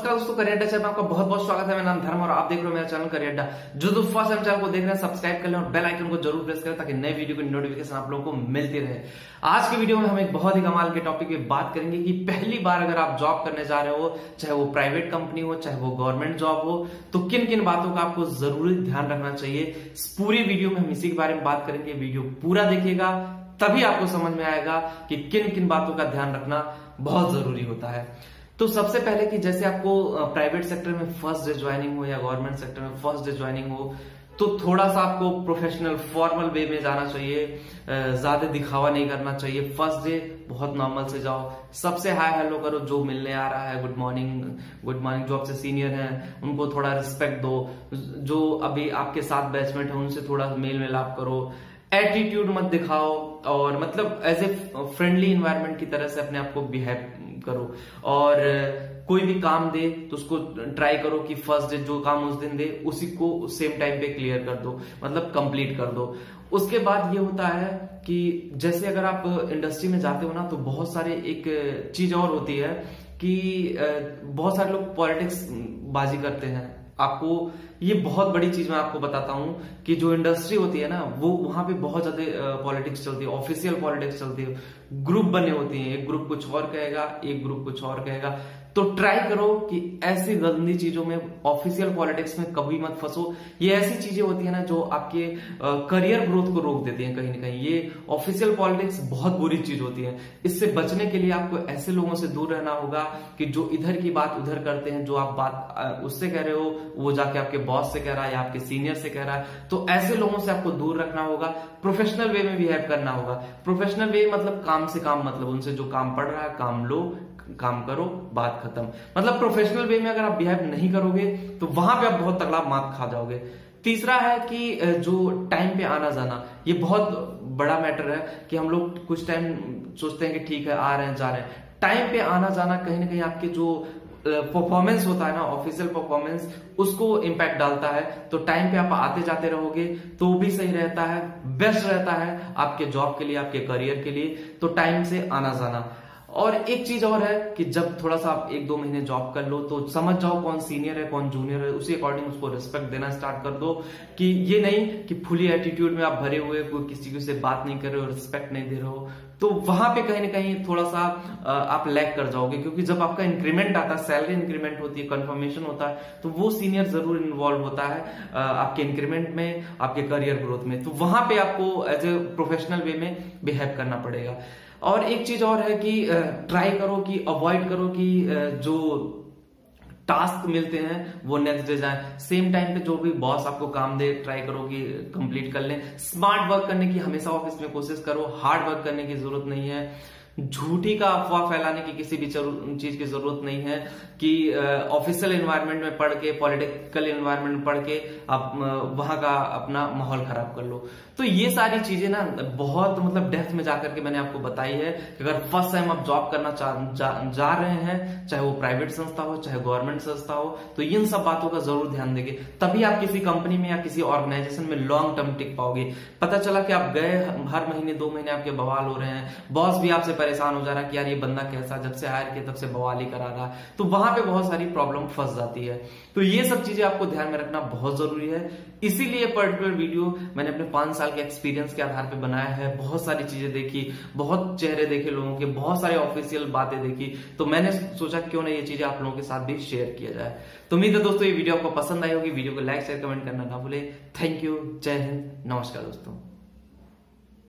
नमस्कार दोस्तों करियर अड्डा में आपका बहुत बहुत स्वागत है। मेरा नाम धर्म और आप देख रहे हो मेरा चैनल करियर अड्डा। जो दोस्तों फ़र्स्ट टाइम चैनल को देख रहे हैं, सब्सक्राइब कर लें और बेल आइकन को ज़रूर प्रेस करें ताकि नए वीडियो की नोटिफिकेशन आप लोगों को मिलती रहे। आज की वीडियो में हम एक बहुत ही कमाल के टॉपिक पे बात करेंगे कि पहली बार अगर आप जॉब करने जा रहे हो, चाहे वो प्राइवेट कंपनी हो, चाहे वो गवर्नमेंट जॉब हो तो किन किन बातों का आपको ज़रूरी ध्यान रखना चाहिए? पूरी वीडियो में हम इसी के बारे में बात करेंगे। वीडियो पूरा देखिएगा, तभी आपको समझ में आएगा कि किन किन बातों का ध्यान रखना बहुत ज़रूरी होता है। तो सबसे पहले कि जैसे आपको प्राइवेट सेक्टर में फ़र्स्ट डे ज्वाइनिंग हो या गवर्नमेंट सेक्टर में फ़र्स्ट डे ज्वाइनिंग हो तो थोड़ा सा आपको प्रोफेशनल फॉर्मल वे में जाना चाहिए। ज़्यादा दिखावा नहीं करना चाहिए। फ़र्स्ट डे बहुत नॉर्मल से जाओ। सबसे हाई हेलो करो, जो मिलने आ रहा है। गुड मॉर्निंग गुड मॉर्निंग जो आपसे सीनियर हैं, उनको थोड़ा रिस्पेक्ट दो। जो अभी आपके साथ बैचमेंट है, उनसे थोड़ा मेल मिलाप करो। एटीट्यूड मत दिखाओ। और मतलब एज ए फ्रेंडली इन्वायरमेंट की तरह से अपने आप को बिहेव करो। और कोई भी काम दे तो उसको ट्राई करो कि फ़र्स्ट डे जो काम उस दिन दे, उसी को सेम टाइम पे क्लियर कर दो मतलब कंप्लीट कर दो। उसके बाद ये होता है कि जैसे अगर आप इंडस्ट्री में जाते हो ना तो बहुत सारे एक चीज़ और होती है कि बहुत सारे लोग पॉलिटिक्स बाजी करते हैं। आपको, ये बहुत बड़ी चीज़ मैं आपको बताता हूँ कि जो इंडस्ट्री होती है ना, वो वहाँ पे बहुत ज़्यादा पॉलिटिक्स चलती है ऑफिशियल पॉलिटिक्स चलती है। ग्रुप बने होते हैं, एक ग्रुप कुछ और कहेगा, एक ग्रुप कुछ और कहेगा। तो ट्राई करो कि ऐसी गंदी चीज़ों में ऑफिशियल पॉलिटिक्स में कभी मत फंसो। ये ऐसी चीज़ें होती है ना जो आपके करियर ग्रोथ को रोक देती हैं कहीं ना कहीं। ये ऑफिशियल पॉलिटिक्स बहुत बुरी चीज़ होती है। इससे बचने के लिए आपको ऐसे लोगों से दूर रहना होगा कि जो इधर की बात उधर करते हैं, जो आप बात उससे कह रहे हो, वो जाके आपके बॉस से कह रहा है या आपके सीनियर से कह रहा है। तो ऐसे लोगों से आपको दूर रखना होगा। प्रोफेशनल वे में बिहेव करना होगा। प्रोफेशनल वे मतलब काम से काम मतलब उनसे जो काम पड़ रहा है, काम लो, काम करो, बात खत्म। मतलब प्रोफेशनल वे में अगर आप बिहेव नहीं करोगे तो वहाँ पे आप बहुत तगड़ा मात खा जाओगे। तीसरा है कि जो टाइम पे आना जाना ये बहुत बड़ा मैटर है कि हम लोग कुछ टाइम सोचते हैं कि ठीक है, आ रहे हैं, जा रहे हैं। टाइम पे आना जाना कहीं ना कहीं आपके जो परफॉर्मेंस होता है ना ऑफिशियल परफॉर्मेंस उसको इम्पैक्ट डालता है। तो टाइम पे आप आते जाते रहोगे तो भी सही रहता है बेस्ट रहता है आपके जॉब के लिए, आपके करियर के लिए। तो टाइम से आना जाना और एक चीज़ और है कि जब थोड़ा सा आप एक दो महीने जॉब कर लो तो समझ जाओ कौन सीनियर है, कौन जूनियर है, उसी अकॉर्डिंग उसको रिस्पेक्ट देना स्टार्ट कर दो कि ये नहीं कि फुली एटीट्यूड में आप भरे हुए कोई किसी से बात नहीं कर रहे हो रिस्पेक्ट नहीं दे रहे हो तो वहाँ पे कहीं ना कहीं थोड़ा सा आप लैक कर जाओगे, क्योंकि जब आपका इंक्रीमेंट आता है सैलरी इंक्रीमेंट होती है कंफर्मेशन होता है तो वो सीनियर ज़रूर इन्वॉल्व होता है आपके इंक्रीमेंट में, आपके करियर ग्रोथ में तो वहाँ पे आपको एज ए प्रोफेशनल वे में बिहेव करना पड़ेगा। और एक चीज़ और है कि ट्राई करो कि अवॉइड करो कि जो टास्क मिलते हैं, वो नेक्स्ट डे जाए। सेम टाइम पे जो भी बॉस आपको काम दे ट्राई करो कि कंप्लीट कर लें। स्मार्ट वर्क करने की हमेशा ऑफ़िस में कोशिश करो। हार्ड वर्क करने की ज़रूरत नहीं है। झूठी का अफवाह फैलाने की किसी भी चीज़ की ज़रूरत नहीं है कि ऑफिशियल एनवायरनमेंट में पढ़ के पॉलिटिकल एनवायरनमेंट में पढ़ के आप वहाँ का अपना माहौल खराब कर लो। तो ये सारी चीज़ें ना बहुत मतलब डेप्थ में जाकर के मैंने आपको बताई है कि अगर फ़र्स्ट टाइम आप जॉब करना जा, जा रहे हैं चाहे वो प्राइवेट संस्था हो चाहे गवर्नमेंट संस्था हो तो इन सब बातों का ज़रूर ध्यान देंगे। तभी आप किसी कंपनी में या किसी ऑर्गेनाइजेशन में लॉन्ग टर्म टिक पाओगे। पता चला कि आप गए हर महीने दो महीने आपके बवाल हो रहे हैं। बॉस भी आपसे परेशान हो जा रहा है कि यार ये बंदा कैसा, जब से हायर किया तब से बवाली करा रहा। तो वहाँ पे बहुत सारी प्रॉब्लम फंस जाती है। तो ये सब चीज़ें आपको ध्यान में रखना बहुत ज़रूरी है। इसीलिए पर्टिकुलर वीडियो मैंने अपने पाँच साल के एक्सपीरियंस के आधार पर बनाया है। बहुत सारी चीज़ें देखी, बहुत चेहरे देखे लोगों के, बहुत सारे ऑफिशियल बातें देखी। तो मैंने सोचा क्यों ना ये चीज़ें आप लोगों के साथ भी शेयर किया जाए। तो उम्मीद है दोस्तों, ये वीडियो आपको पसंद आई होगी। वीडियो को लाइक शेयर कमेंट करना ना भूले। थैंक यू जय हिंद नमस्कार दोस्तों।